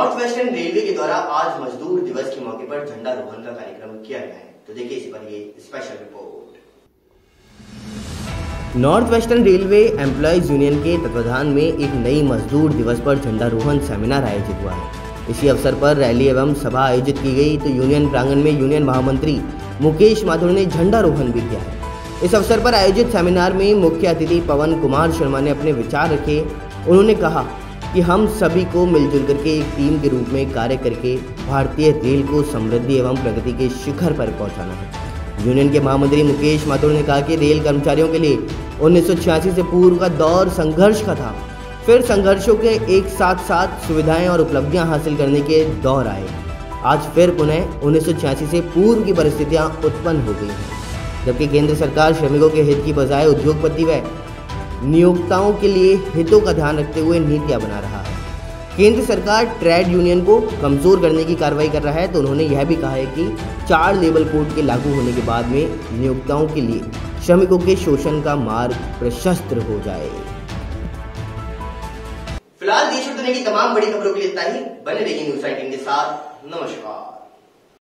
North western railway के द्वारा आज मजदूर दिवस के मौके पर झंडा रोहन का कार्यक्रम किया गया है। तो देखिए इस पर ये special report North Western Railway employees union के तत्वाधान में एक नई मजदूर दिवस पर झंडारोहण सेमिनार आयोजित हुआ है। इसी अवसर पर रैली एवं सभा आयोजित की गई। तो यूनियन प्रांगण में यूनियन महामंत्री मुकेश माथुर ने झंडारोहण भी किया है। इस अवसर पर आयोजित सेमिनार में मुख्य अतिथि पवन कुमार शर्मा ने अपने विचार रखे। उन्होंने कहा कि हम सभी को मिलजुल करके एक टीम के रूप में कार्य करके भारतीय रेल को समृद्धि एवं प्रगति के शिखर पर पहुंचाना है। यूनियन के महामंत्री मुकेश माथुर ने कहा कि रेल कर्मचारियों के लिए उन्नीस सौ छियासी से पूर्व का दौर संघर्ष का था। फिर संघर्षों के एक साथ साथ सुविधाएँ और उपलब्धियाँ हासिल करने के दौर आए। आज फिर पुनः उन्नीस सौ छियासी से पूर्व की परिस्थितियाँ उत्पन्न हो गई हैं। जबकि केंद्र सरकार श्रमिकों के हित की बजाय उद्योगपति व नियोक्ताओं के लिए हितों का ध्यान रखते हुए नीतियाँ बना रहा है। केंद्र सरकार ट्रेड यूनियन को कमज़ोर करने की कार्रवाई कर रहा है तो उन्होंने यह भी कहा है कि चार लेबल कोड के लागू होने के बाद में नियोक्ताओं के लिए श्रमिकों के शोषण का मार्ग प्रशस्त्र हो जाए। फ़िलहाल देश और दुनिया की तमाम बड़ी खबरों के लिए इतना ही। बने रहिए न्यूज़ के साथ। नमस्कार।